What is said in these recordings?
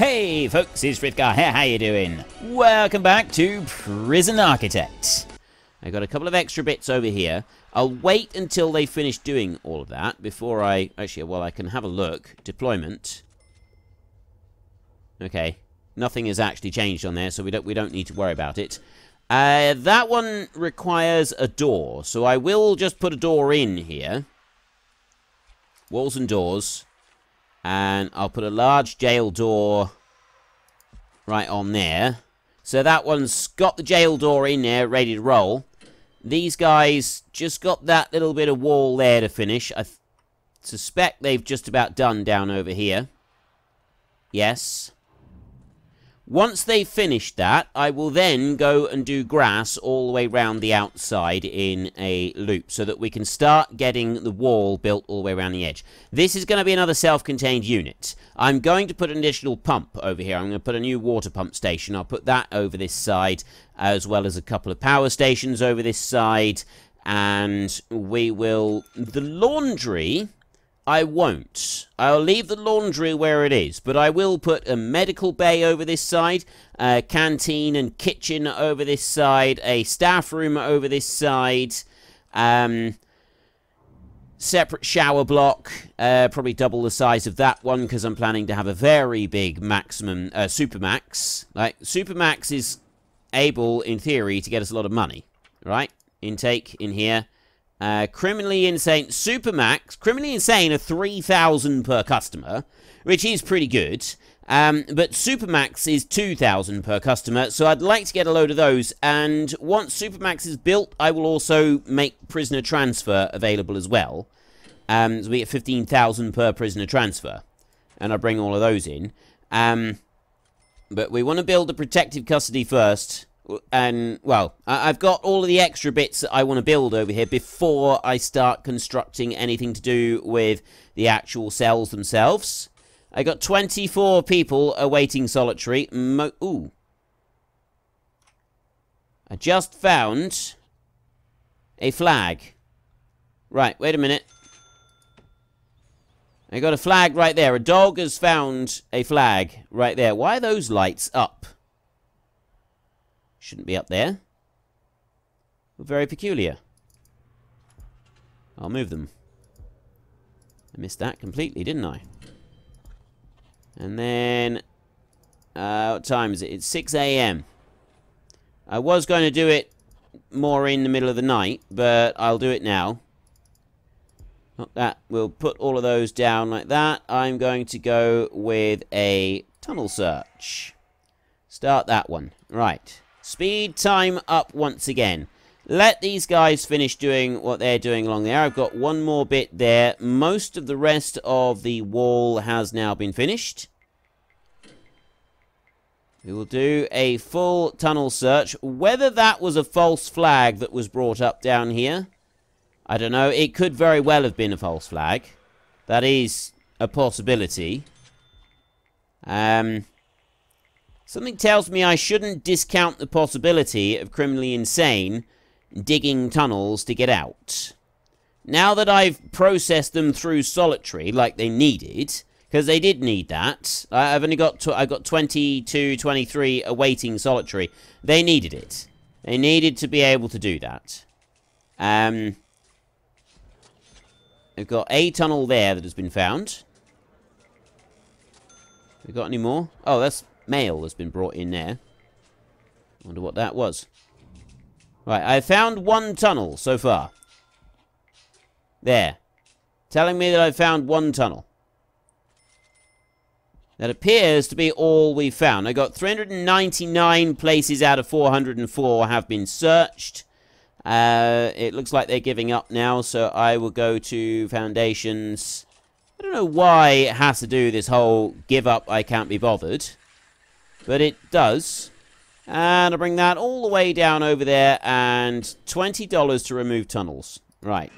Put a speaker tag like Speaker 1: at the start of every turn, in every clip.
Speaker 1: Hey folks, it's Frithgar here, how you doing? Welcome back to Prison Architect. I got a couple of extra bits over here. I'll wait until they finish doing all of that before I... Actually, well, I can have a look. Deployment. Okay. Nothing has actually changed on there, so we don't, we don't need to worry about it. Uh, that one requires a door, so I will just put a door in here. Walls and doors. And I'll put a large jail door right on there. So that one's got the jail door in there, ready to roll. These guys just got that little bit of wall there to finish. I suspect they've just about done down over here. Yes. Once they've finished that, I will then go and do grass all the way round the outside in a loop so that we can start getting the wall built all the way around the edge. This is going to be another self-contained unit. I'm going to put an additional pump over here. I'm going to put a new water pump station. I'll put that over this side as well as a couple of power stations over this side. And we will... The laundry I won't. I'll leave the laundry where it is, but I will put a medical bay over this side, a canteen and kitchen over this side, a staff room over this side, um, separate shower block, uh, probably double the size of that one because I'm planning to have a very big maximum, uh, Supermax. Like, Supermax is able, in theory, to get us a lot of money, right? Intake in here. Uh, criminally insane supermax criminally insane are 3000 per customer which is pretty good. Um, but supermax is 2000 per customer so i'd like to get a load of those. And once supermax is built i will also make prisoner transfer available as well. Um, so we get 15000 per prisoner transfer and i'll bring all of those in. Um, but we want to build the protective custody first and well i've got all of the extra bits that i want to build over here before i start constructing anything to do with the actual cells themselves i got 24 people awaiting solitary Mo ooh i just found a flag right wait a minute I got a flag right there. A dog has found a flag right there. Why are those lights up? Shouldn't be up there. Very peculiar. I'll move them. I missed that completely, didn't I? And then... Uh, what time is it? It's 6 a.m. I was going to do it more in the middle of the night, but I'll do it now. That. We'll put all of those down like that. I'm going to go with a tunnel search. Start that one. Right. Speed time up once again. Let these guys finish doing what they're doing along there. I've got one more bit there. Most of the rest of the wall has now been finished. We will do a full tunnel search. Whether that was a false flag that was brought up down here, I don't know. It could very well have been a false flag. That is a possibility. Um, Something tells me I shouldn't discount the possibility of criminally insane digging tunnels to get out. Now that I've processed them through solitary like they needed, because they did need that. I've only got I got 22, 23 awaiting solitary. They needed it. They needed to be able to do that. Um, I've got a tunnel there that has been found. We got any more? Oh, that's mail has been brought in there. Wonder what that was. Right, I found one tunnel so far. There. Telling me that I found one tunnel. That appears to be all we found. I got 399 places out of 404 have been searched. Uh, it looks like they're giving up now, so I will go to foundations. I don't know why it has to do this whole give up, I can't be bothered. But it does. And I'll bring that all the way down over there and $20 to remove tunnels. Right.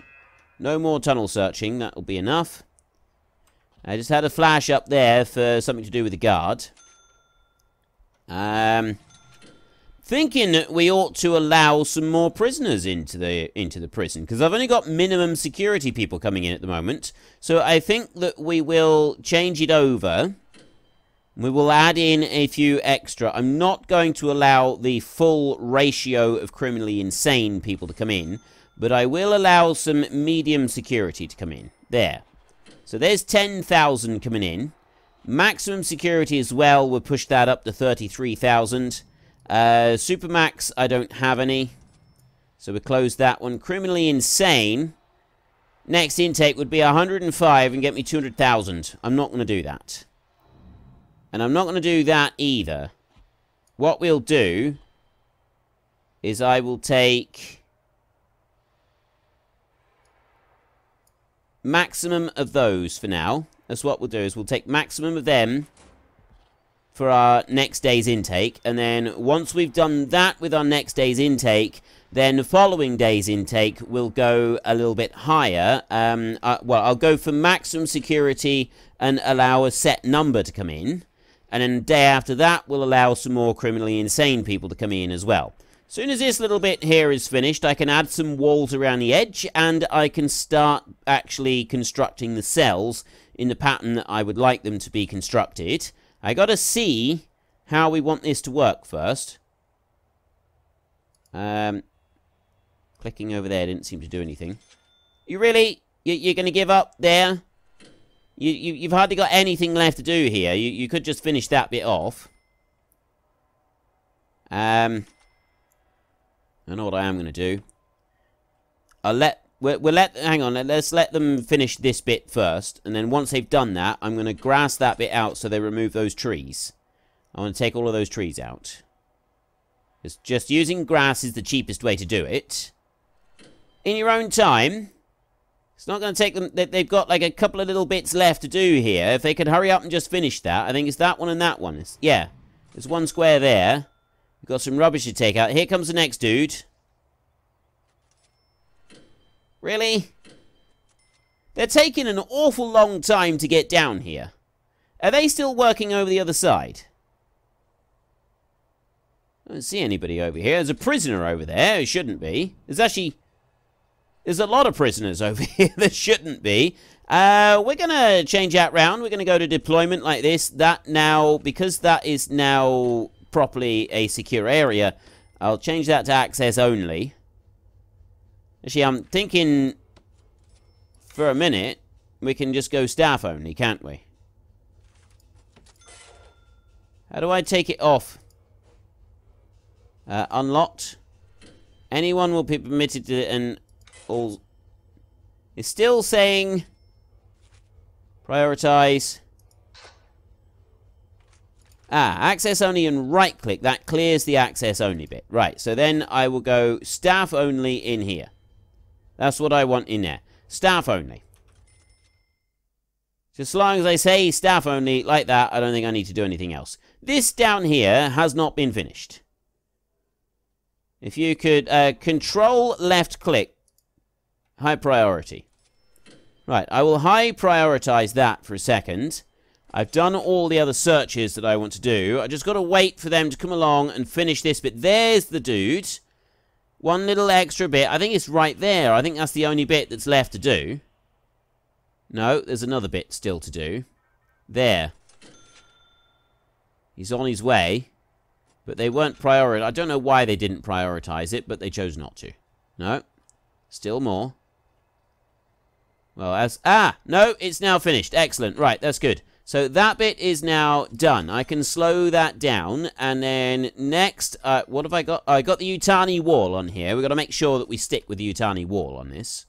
Speaker 1: No more tunnel searching. That'll be enough. I just had a flash up there for something to do with the guard. Um, thinking that we ought to allow some more prisoners into the into the prison because I've only got minimum security people coming in at the moment. So I think that we will change it over We will add in a few extra. I'm not going to allow the full ratio of criminally insane people to come in, but I will allow some medium security to come in. There. So there's 10,000 coming in. Maximum security as well, we'll push that up to 33,000. Uh, Supermax, I don't have any. So we close that one. Criminally insane. Next intake would be 105 and get me 200,000. I'm not going to do that. And I'm not going to do that either. What we'll do is I will take maximum of those for now. That's what we'll do is we'll take maximum of them for our next day's intake. And then once we've done that with our next day's intake, then the following day's intake will go a little bit higher. Um, uh, well, I'll go for maximum security and allow a set number to come in. And then the day after that, we'll allow some more criminally insane people to come in as well. As soon as this little bit here is finished, I can add some walls around the edge, and I can start actually constructing the cells in the pattern that I would like them to be constructed. I gotta see how we want this to work first. Um, clicking over there didn't seem to do anything. You really? You, you're gonna give up there? You, you, you've hardly got anything left to do here. You, you could just finish that bit off. Um, I know what I am going to do. I'll let, we'll, we'll let, hang on, let's let them finish this bit first. And then once they've done that, I'm going to grass that bit out so they remove those trees. I want to take all of those trees out. It's just using grass is the cheapest way to do it. In your own time, it's not going to take them... They've got like a couple of little bits left to do here. If they could hurry up and just finish that. I think it's that one and that one. It's, yeah. There's one square there. We've got some rubbish to take out. Here comes the next dude. Really? They're taking an awful long time to get down here. Are they still working over the other side? I don't see anybody over here. There's a prisoner over there. It shouldn't be. There's actually there's a lot of prisoners over here that shouldn't be. Uh, we're going to change that round. We're going to go to deployment like this. That now, because that is now properly a secure area, I'll change that to access only. Actually, I'm thinking for a minute, we can just go staff only, can't we? How do I take it off? Uh, unlocked. Anyone will be permitted to... And all is still saying prioritize. Ah, access only and right click. That clears the access only bit. Right, so then I will go staff only in here. That's what I want in there. Staff only. Just as long as I say staff only like that, I don't think I need to do anything else. This down here has not been finished. If you could uh, control left click High priority. Right, I will high prioritize that for a second. I've done all the other searches that I want to do. I just got to wait for them to come along and finish this bit. There's the dude. One little extra bit. I think it's right there. I think that's the only bit that's left to do. No, there's another bit still to do. There. He's on his way. But they weren't prioritized. I don't know why they didn't prioritize it, but they chose not to. No. Still more. Well, as... Ah! No, it's now finished. Excellent. Right, that's good. So that bit is now done. I can slow that down. And then next, uh, what have I got? I got the Yutani wall on here. We've got to make sure that we stick with the Yutani wall on this.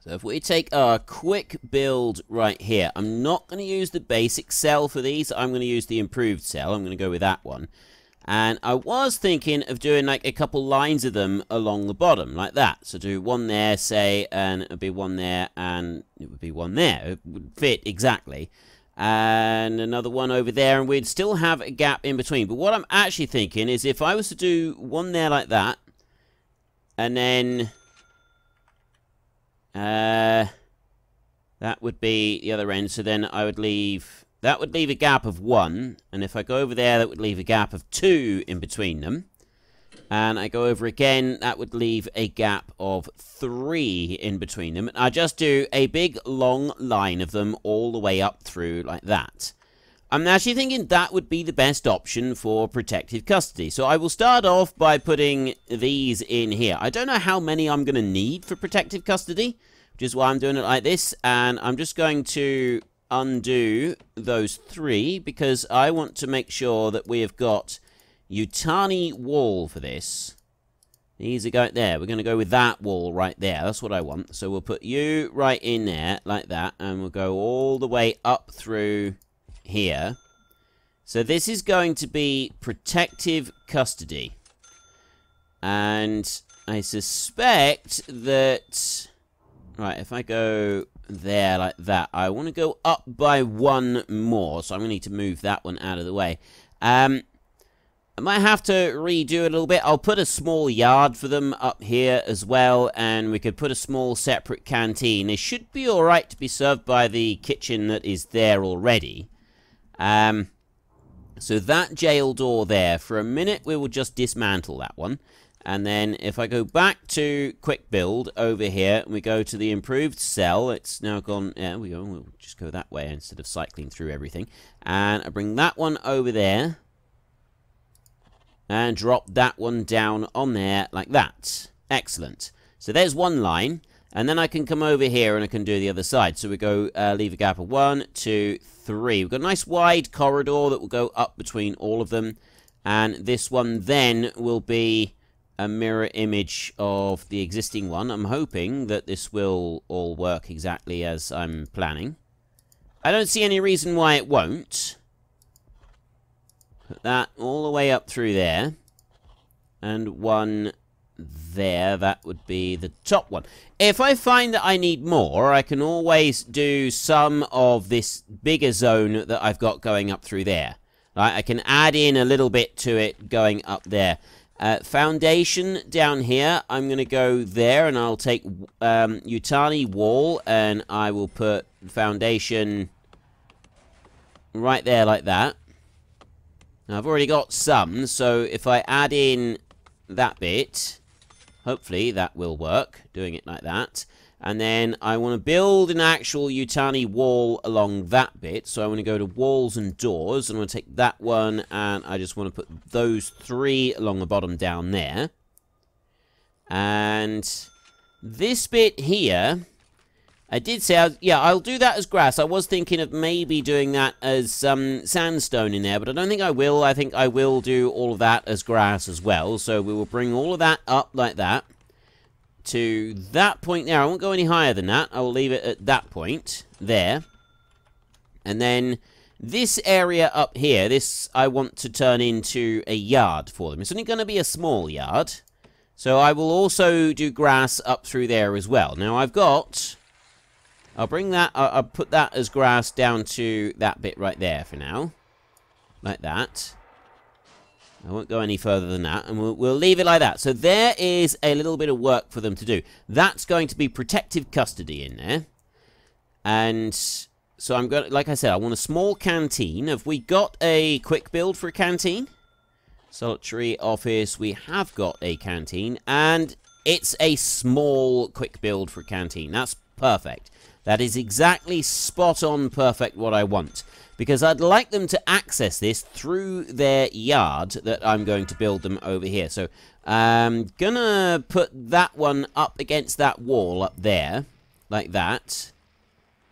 Speaker 1: So if we take a quick build right here, I'm not going to use the basic cell for these. I'm going to use the improved cell. I'm going to go with that one. And I was thinking of doing like a couple lines of them along the bottom, like that. So do one there, say, and it would be one there, and it would be one there. It would fit exactly. And another one over there, and we'd still have a gap in between. But what I'm actually thinking is if I was to do one there like that, and then... Uh, that would be the other end. So then I would leave that would leave a gap of one, and if I go over there, that would leave a gap of two in between them. And I go over again, that would leave a gap of three in between them. And I just do a big long line of them all the way up through like that. I'm actually thinking that would be the best option for protective custody. So I will start off by putting these in here. I don't know how many I'm going to need for protective custody, which is why I'm doing it like this. And I'm just going to undo those three because I want to make sure that we have got Yutani wall for this. These are going there. We're going to go with that wall right there. That's what I want. So we'll put you right in there like that. And we'll go all the way up through here. So this is going to be protective custody. And I suspect that... Right, if I go there like that, I want to go up by one more. So I'm going to need to move that one out of the way. Um, I might have to redo it a little bit. I'll put a small yard for them up here as well, and we could put a small separate canteen. They should be alright to be served by the kitchen that is there already. Um, so that jail door there, for a minute we will just dismantle that one. And then if I go back to quick build over here, and we go to the improved cell, it's now gone, yeah, we go, we'll just go that way instead of cycling through everything. And I bring that one over there, and drop that one down on there like that. Excellent. So there's one line. And then I can come over here and I can do the other side. So we go, uh, leave a gap of one, two, three. We've got a nice wide corridor that will go up between all of them. And this one then will be a mirror image of the existing one. I'm hoping that this will all work exactly as I'm planning. I don't see any reason why it won't. Put that all the way up through there. And one there, that would be the top one. If I find that I need more, I can always do some of this bigger zone that I've got going up through there. Right, I can add in a little bit to it going up there. Uh, foundation down here, I'm going to go there and I'll take um, Yutani wall and I will put foundation right there like that. Now, I've already got some, so if I add in that bit, hopefully that will work, doing it like that. And then I want to build an actual Yutani wall along that bit. So I want to go to walls and doors. And I'm going to take that one and I just want to put those three along the bottom down there. And this bit here, I did say, I, yeah, I'll do that as grass. I was thinking of maybe doing that as um, sandstone in there, but I don't think I will. I think I will do all of that as grass as well. So we will bring all of that up like that to that point there. I won't go any higher than that. I will leave it at that point there. And then this area up here, this I want to turn into a yard for them. It's only going to be a small yard. So I will also do grass up through there as well. Now I've got... I'll bring that, I'll, I'll put that as grass down to that bit right there for now. Like that. I won't go any further than that, and we'll, we'll, leave it like that. So there is a little bit of work for them to do. That's going to be protective custody in there. And so I'm going to, like I said, I want a small canteen. Have we got a quick build for a canteen? Solitary office, we have got a canteen, and it's a small quick build for a canteen. That's perfect. That is exactly spot on perfect what I want because I'd like them to access this through their yard that I'm going to build them over here. So I'm gonna put that one up against that wall up there, like that.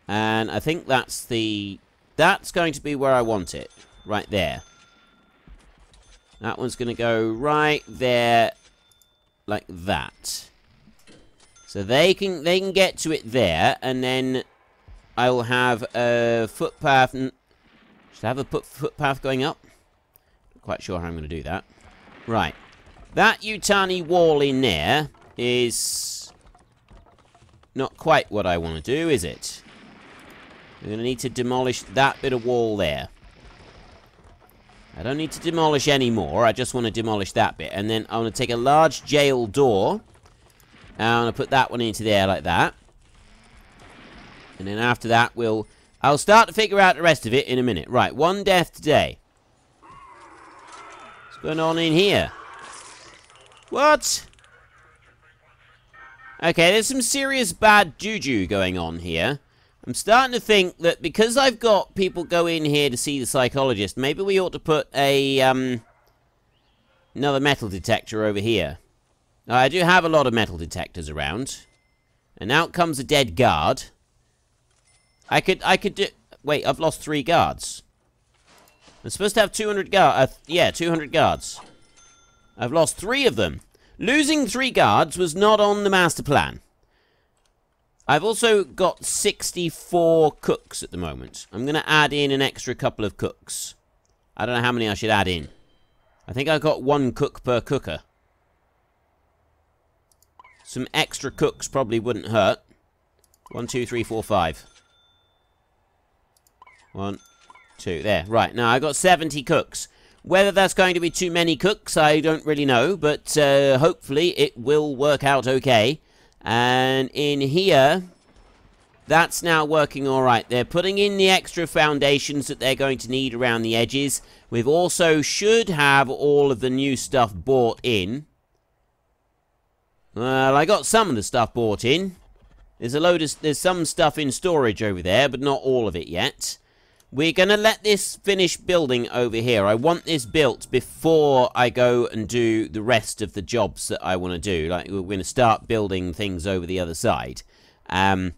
Speaker 1: And I think that's the... That's going to be where I want it, right there. That one's going to go right there, like that. So they can they can get to it there, and then I will have a footpath should I have a put footpath going up? Not quite sure how I'm going to do that. Right. That Yutani wall in there is not quite what I want to do, is it? We're going to need to demolish that bit of wall there. I don't need to demolish any more. I just want to demolish that bit. And then I want to take a large jail door. And I'm going to put that one into there like that. And then after that, we'll I'll start to figure out the rest of it in a minute. Right, one death today. What's going on in here? What? Okay, there's some serious bad juju going on here. I'm starting to think that because I've got people go in here to see the psychologist, maybe we ought to put a, um, another metal detector over here. I do have a lot of metal detectors around. And out comes a dead guard. I could, I could do, wait, I've lost three guards. I'm supposed to have 200 guards, uh, yeah, 200 guards. I've lost three of them. Losing three guards was not on the master plan. I've also got 64 cooks at the moment. I'm going to add in an extra couple of cooks. I don't know how many I should add in. I think I've got one cook per cooker. Some extra cooks probably wouldn't hurt. One, two, three, four, five. One, two. There. Right. Now, I've got 70 cooks. Whether that's going to be too many cooks, I don't really know. But uh, hopefully it will work out okay. And in here, that's now working all right. They're putting in the extra foundations that they're going to need around the edges. We've also should have all of the new stuff bought in. Well, I got some of the stuff bought in. There's a load of... There's some stuff in storage over there, but not all of it yet. We're going to let this finish building over here. I want this built before I go and do the rest of the jobs that I want to do. Like, we're going to start building things over the other side. Um,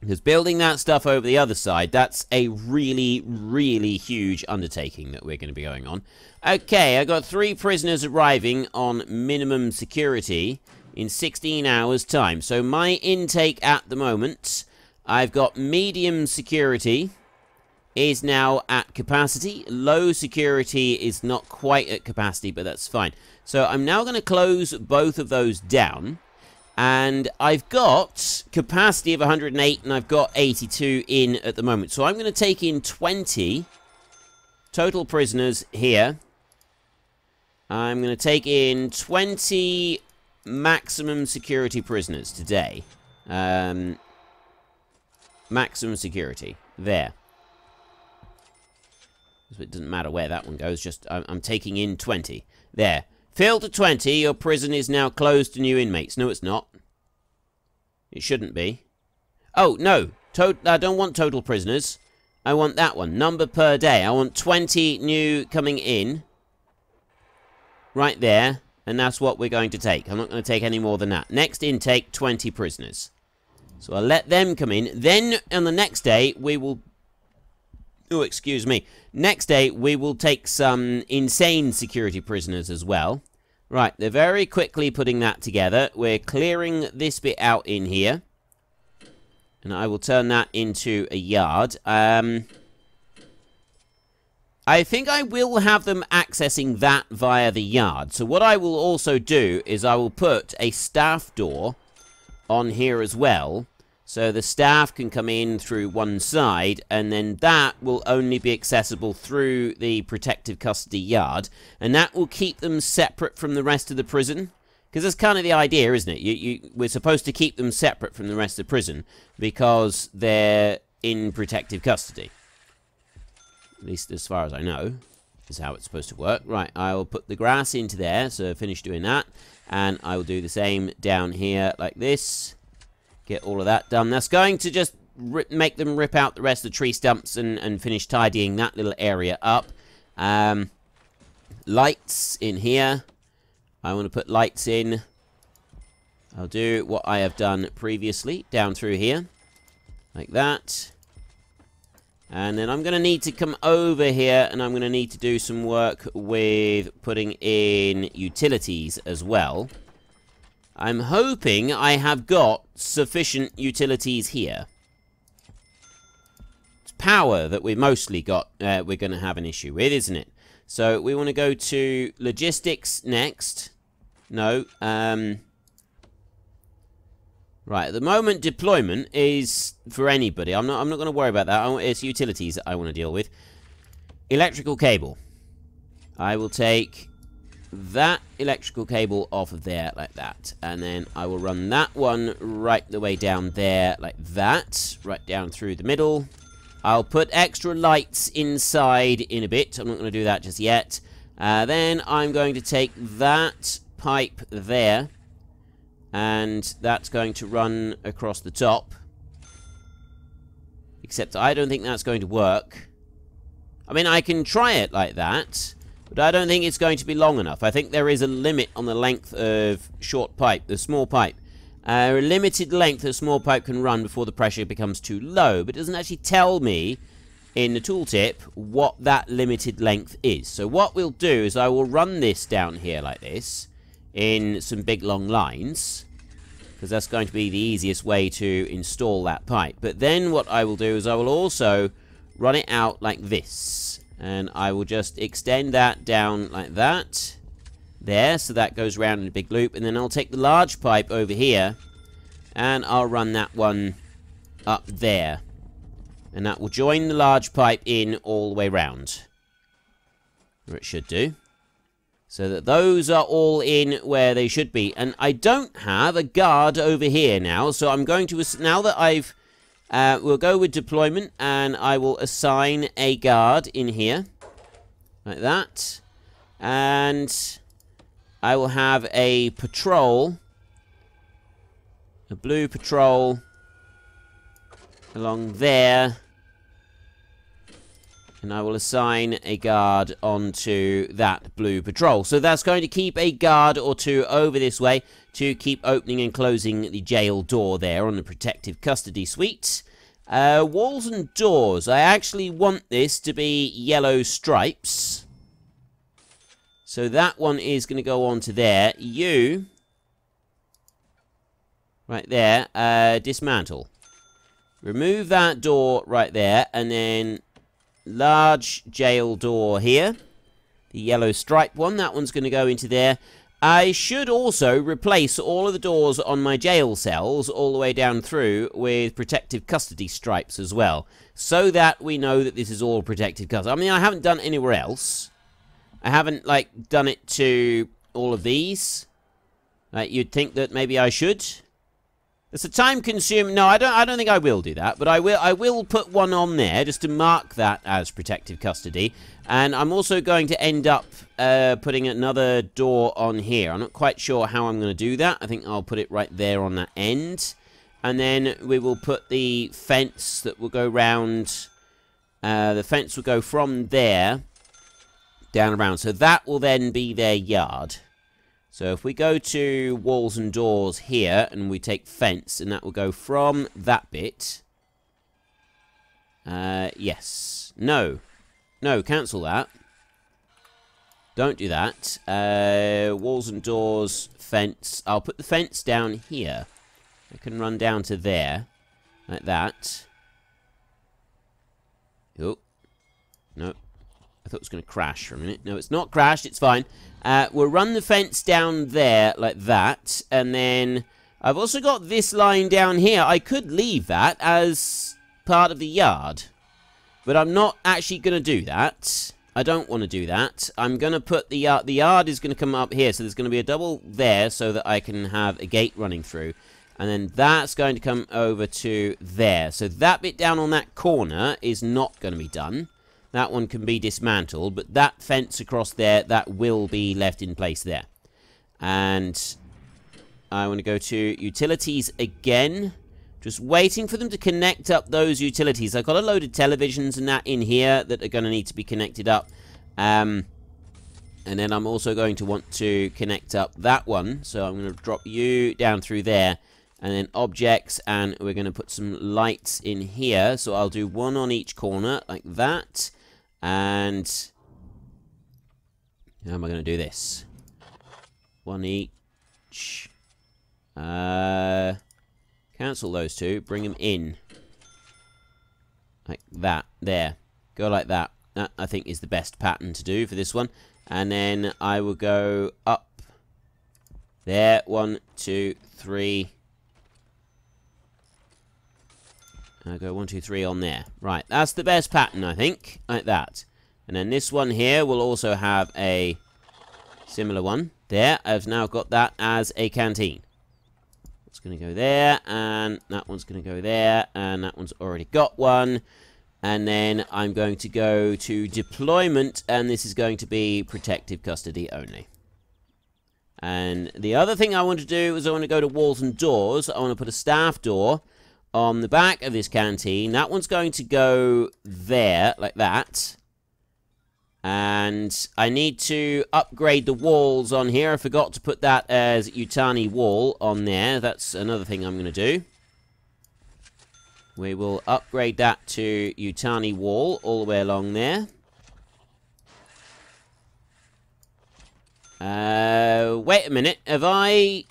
Speaker 1: because building that stuff over the other side, that's a really, really huge undertaking that we're going to be going on. Okay, I got three prisoners arriving on minimum security in 16 hours' time. So my intake at the moment, I've got medium security is now at capacity. Low security is not quite at capacity, but that's fine. So I'm now going to close both of those down. And I've got capacity of 108 and I've got 82 in at the moment. So I'm going to take in 20 total prisoners here. I'm going to take in 20 maximum security prisoners today. Um, maximum security. There. So it doesn't matter where that one goes, just I'm, I'm taking in 20. There. Filled to 20, your prison is now closed to new inmates. No, it's not. It shouldn't be. Oh, no. To I don't want total prisoners. I want that one. Number per day. I want 20 new coming in. Right there. And that's what we're going to take. I'm not going to take any more than that. Next intake, 20 prisoners. So I'll let them come in. Then, on the next day, we will Oh, excuse me. Next day, we will take some insane security prisoners as well. Right, they're very quickly putting that together. We're clearing this bit out in here. And I will turn that into a yard. Um, I think I will have them accessing that via the yard. So what I will also do is I will put a staff door on here as well so the staff can come in through one side, and then that will only be accessible through the protective custody yard, and that will keep them separate from the rest of the prison. Because that's kind of the idea, isn't it? You, you, we're supposed to keep them separate from the rest of the prison because they're in protective custody. At least as far as I know, is how it's supposed to work. Right, I will put the grass into there, so finish doing that. And I will do the same down here like this. Get all of that done. That's going to just make them rip out the rest of the tree stumps and, and finish tidying that little area up. Um, lights in here. I want to put lights in. I'll do what I have done previously down through here. Like that. And then I'm going to need to come over here and I'm going to need to do some work with putting in utilities as well. I'm hoping I have got sufficient utilities here. It's power that we've mostly got, uh, we're going to have an issue with, isn't it? So we want to go to logistics next. No. Um, right, at the moment, deployment is for anybody. I'm not, I'm not going to worry about that. It's utilities that I want to deal with. Electrical cable. I will take that electrical cable off of there like that. And then I will run that one right the way down there like that. Right down through the middle. I'll put extra lights inside in a bit. I'm not going to do that just yet. Uh, then I'm going to take that pipe there. And that's going to run across the top. Except I don't think that's going to work. I mean, I can try it like that, but I don't think it's going to be long enough. I think there is a limit on the length of short pipe, the small pipe. Uh, a limited length a small pipe can run before the pressure becomes too low, but it doesn't actually tell me in the tooltip what that limited length is. So what we'll do is I will run this down here like this in some big long lines because that's going to be the easiest way to install that pipe. But then what I will do is I will also run it out like this. And I will just extend that down like that. There, so that goes around in a big loop. And then I'll take the large pipe over here. And I'll run that one up there. And that will join the large pipe in all the way round. Or it should do. So that those are all in where they should be. And I don't have a guard over here now. So I'm going to... Now that I've... Uh, we'll go with deployment. And I will assign a guard in here. Like that. And... I will have a patrol. A blue patrol. Along there and I will assign a guard onto that blue patrol. So that's going to keep a guard or two over this way to keep opening and closing the jail door there on the protective custody suite. Uh, walls and doors. I actually want this to be yellow stripes. So that one is going to go on to there. You, right there, uh, dismantle. Remove that door right there, and then large jail door here. The yellow stripe one, that one's going to go into there. I should also replace all of the doors on my jail cells all the way down through with protective custody stripes as well. So that we know that this is all protective custody. I mean, I haven't done anywhere else. I haven't, like, done it to all of these. Like, you'd think that maybe I should. It's a time consuming. No, I don't. I don't think I will do that. But I will. I will put one on there just to mark that as protective custody. And I'm also going to end up uh, putting another door on here. I'm not quite sure how I'm going to do that. I think I'll put it right there on that end, and then we will put the fence that will go round. Uh, the fence will go from there down around. So that will then be their yard. So if we go to walls and doors here, and we take fence, and that will go from that bit. Uh, yes. No. No, cancel that. Don't do that. Uh, walls and doors, fence. I'll put the fence down here. I can run down to there. Like that. Oh. Nope. Thought it was going to crash for a minute. No, it's not crashed. It's fine. Uh, we'll run the fence down there like that. And then I've also got this line down here. I could leave that as part of the yard. But I'm not actually going to do that. I don't want to do that. I'm going to put the yard... The yard is going to come up here. So there's going to be a double there so that I can have a gate running through. And then that's going to come over to there. So that bit down on that corner is not going to be done. That one can be dismantled, but that fence across there, that will be left in place there. And I want to go to utilities again. Just waiting for them to connect up those utilities. I've got a load of televisions and that in here that are going to need to be connected up. Um, and then I'm also going to want to connect up that one. So I'm going to drop you down through there. And then objects, and we're going to put some lights in here. So I'll do one on each corner, like that. And how am I going to do this? One each. Uh, cancel those two. Bring them in. Like that. There. Go like that. That, I think, is the best pattern to do for this one. And then I will go up. There. One, two, three. I go one, two, three on there. Right, that's the best pattern, I think. Like that. And then this one here will also have a similar one. There, I've now got that as a canteen. It's going to go there, and that one's going to go there, and that one's already got one. And then I'm going to go to deployment, and this is going to be protective custody only. And the other thing I want to do is I want to go to walls and doors. I want to put a staff door on the back of this canteen. That one's going to go there, like that. And I need to upgrade the walls on here. I forgot to put that as Yutani wall on there. That's another thing I'm going to do. We will upgrade that to Yutani wall all the way along there. Uh, wait a minute. Have I...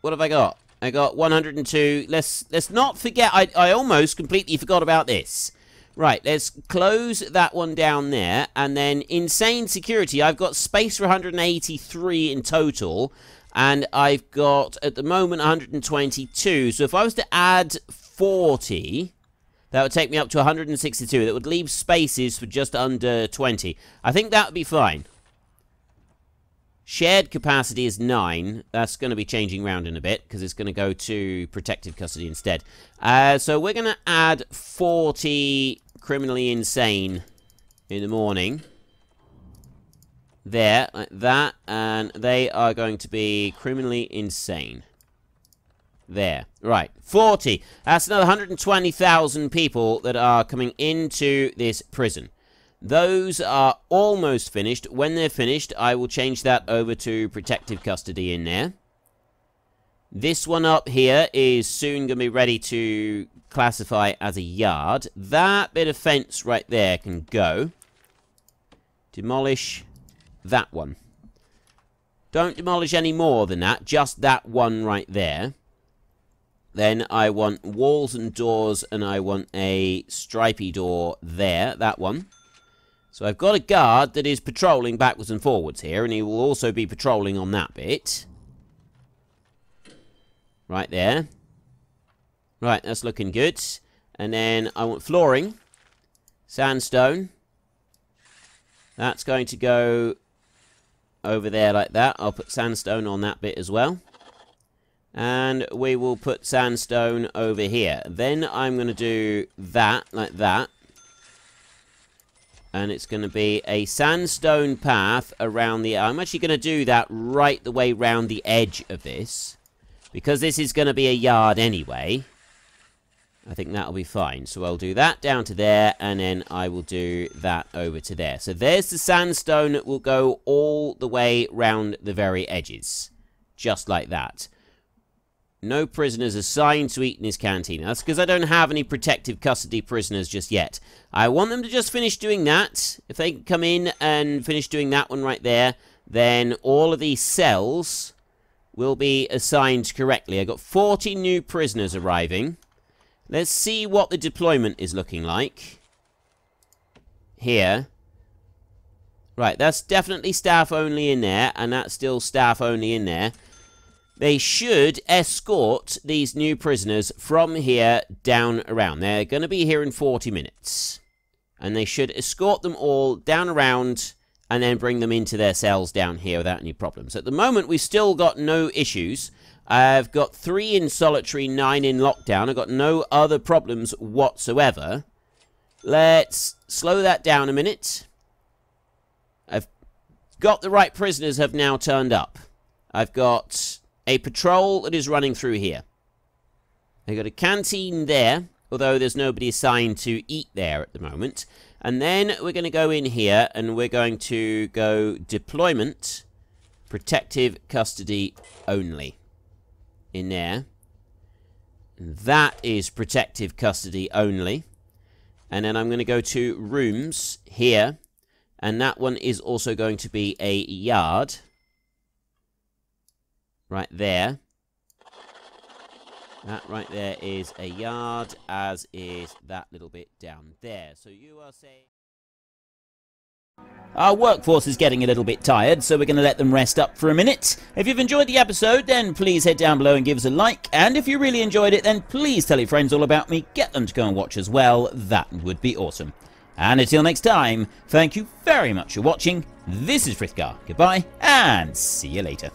Speaker 1: What have I got? I got 102. Let's let's not forget. I, I almost completely forgot about this. Right, let's close that one down there. And then insane security. I've got space for 183 in total. And I've got, at the moment, 122. So if I was to add 40, that would take me up to 162. That would leave spaces for just under 20. I think that would be fine. Shared capacity is 9. That's going to be changing around in a bit because it's going to go to protective custody instead. Uh, so we're going to add 40 criminally insane in the morning. There, like that. And they are going to be criminally insane. There. Right. 40. That's another 120,000 people that are coming into this prison. Those are almost finished. When they're finished, I will change that over to protective custody in there. This one up here is soon going to be ready to classify as a yard. That bit of fence right there can go. Demolish that one. Don't demolish any more than that, just that one right there. Then I want walls and doors, and I want a stripy door there, that one. So I've got a guard that is patrolling backwards and forwards here, and he will also be patrolling on that bit. Right there. Right, that's looking good. And then I want flooring. Sandstone. That's going to go over there like that. I'll put sandstone on that bit as well. And we will put sandstone over here. Then I'm going to do that like that and it's going to be a sandstone path around the... I'm actually going to do that right the way round the edge of this. Because this is going to be a yard anyway. I think that'll be fine. So I'll do that down to there, and then I will do that over to there. So there's the sandstone that will go all the way round the very edges. Just like that. No prisoners assigned to eat in his canteen. That's because I don't have any protective custody prisoners just yet. I want them to just finish doing that. If they come in and finish doing that one right there, then all of these cells will be assigned correctly. I got 40 new prisoners arriving. Let's see what the deployment is looking like. Here. Right, that's definitely staff only in there, and that's still staff only in there. They should escort these new prisoners from here down around. They're going to be here in 40 minutes. And they should escort them all down around and then bring them into their cells down here without any problems. At the moment, we've still got no issues. I've got three in solitary, nine in lockdown. I've got no other problems whatsoever. Let's slow that down a minute. I've got the right prisoners have now turned up. I've got a patrol that is running through here. They've got a canteen there, although there's nobody assigned to eat there at the moment. And then we're going to go in here and we're going to go deployment, protective custody only. In there. That is protective custody only. And then I'm going to go to rooms here. And that one is also going to be a yard right there. That right there is a yard, as is that little bit down there. So you are saying... Our workforce is getting a little bit tired, so we're going to let them rest up for a minute. If you've enjoyed the episode, then please head down below and give us a like. And if you really enjoyed it, then please tell your friends all about me. Get them to go and watch as well. That would be awesome. And until next time, thank you very much for watching. This is Frithgar. Goodbye, and see you later.